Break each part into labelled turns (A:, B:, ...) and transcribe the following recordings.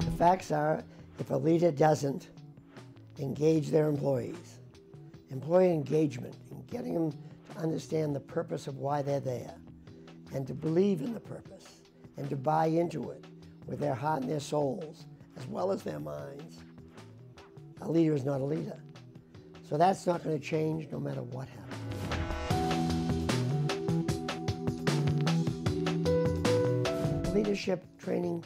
A: The facts are if a leader doesn't engage their employees, employee engagement, and getting them to understand the purpose of why they're there, and to believe in the purpose, and to buy into it with their heart and their souls, as well as their minds, a leader is not a leader. So that's not going to change no matter what happens. Leadership training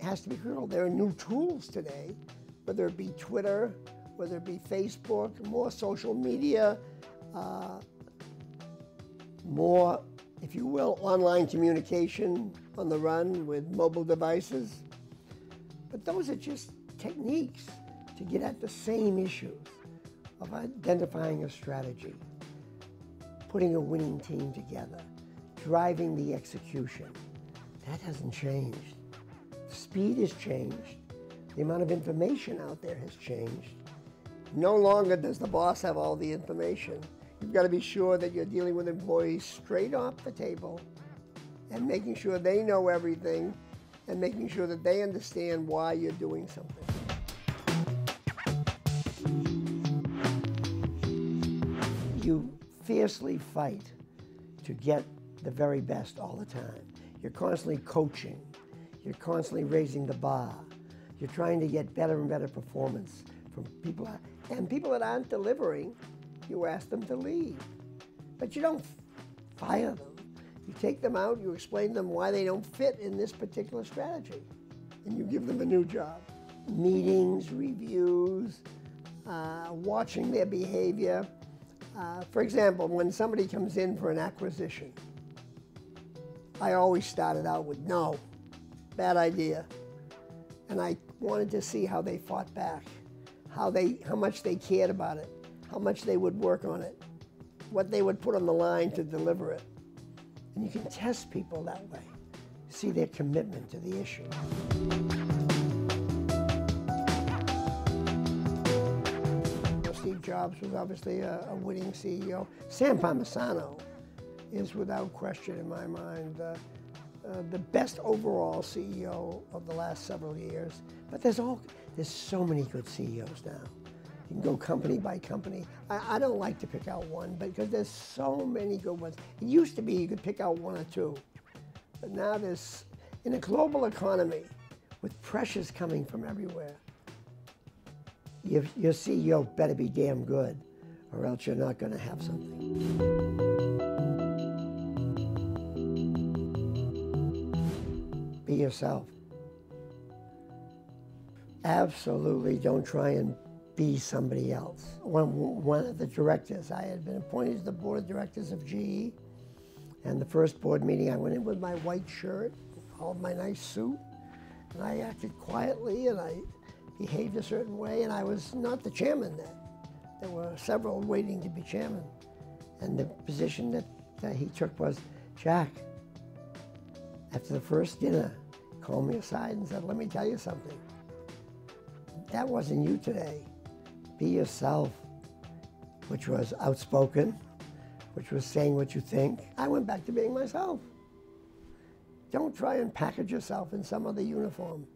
A: has to be critical. There are new tools today, whether it be Twitter, whether it be Facebook, more social media, uh, more, if you will, online communication on the run with mobile devices. But those are just techniques to get at the same issues of identifying a strategy, putting a winning team together, driving the execution. That hasn't changed. Speed has changed. The amount of information out there has changed. No longer does the boss have all the information. You've got to be sure that you're dealing with employees straight off the table and making sure they know everything and making sure that they understand why you're doing something. You fiercely fight to get the very best all the time. You're constantly coaching. You're constantly raising the bar. You're trying to get better and better performance from people. And people that aren't delivering, you ask them to leave. But you don't fire them. You take them out, you explain to them why they don't fit in this particular strategy, and you give them a new job. Meetings, reviews, uh, watching their behavior. Uh, for example, when somebody comes in for an acquisition, I always started out with no, bad idea. And I wanted to see how they fought back, how, they, how much they cared about it, how much they would work on it, what they would put on the line to deliver it. And you can test people that way, see their commitment to the issue. Steve Jobs was obviously a, a winning CEO. Sam Palmisano is without question in my mind uh, uh, the best overall CEO of the last several years. But there's all there's so many good CEOs now. You can go company by company. I, I don't like to pick out one because there's so many good ones. It used to be you could pick out one or two, but now there's in a global economy with pressures coming from everywhere. Your, your CEO better be damn good, or else you're not going to have something. Be yourself. Absolutely don't try and be somebody else. One, one of the directors, I had been appointed to the board of directors of GE, and the first board meeting I went in with my white shirt, all my nice suit, and I acted quietly and I behaved a certain way, and I was not the chairman then. There were several waiting to be chairman. And the position that, that he took was, Jack, after the first dinner, called me aside and said, let me tell you something. That wasn't you today be yourself, which was outspoken, which was saying what you think. I went back to being myself. Don't try and package yourself in some other uniform.